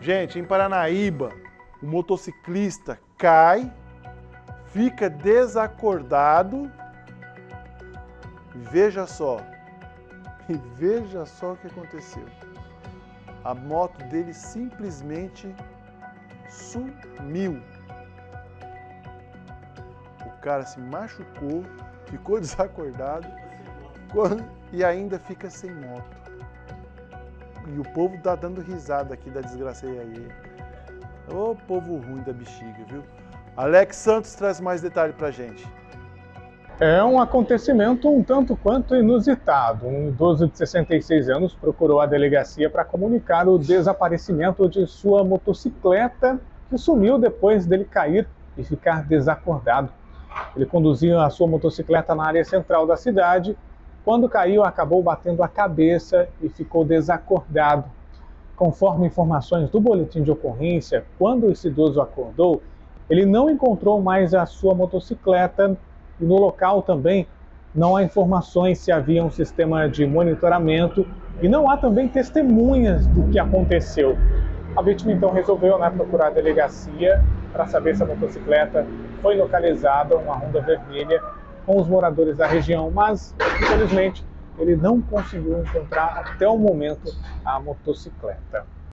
Gente, em Paranaíba, o motociclista cai, fica desacordado. Veja só, e veja só o que aconteceu. A moto dele simplesmente sumiu. O cara se machucou, ficou desacordado e ainda fica sem moto. E o povo tá dando risada aqui da desgraceia aí. Ô povo ruim da bexiga, viu? Alex Santos traz mais detalhe pra gente. É um acontecimento um tanto quanto inusitado. Um idoso de 66 anos procurou a delegacia para comunicar o desaparecimento de sua motocicleta, que sumiu depois dele cair e ficar desacordado. Ele conduzia a sua motocicleta na área central da cidade. Quando caiu, acabou batendo a cabeça e ficou desacordado. Conforme informações do boletim de ocorrência, quando esse idoso acordou, ele não encontrou mais a sua motocicleta e no local também não há informações se havia um sistema de monitoramento e não há também testemunhas do que aconteceu. A vítima então resolveu né, procurar a delegacia para saber se a motocicleta foi localizada, uma Honda vermelha, com os moradores da região, mas infelizmente ele não conseguiu encontrar até o momento a motocicleta.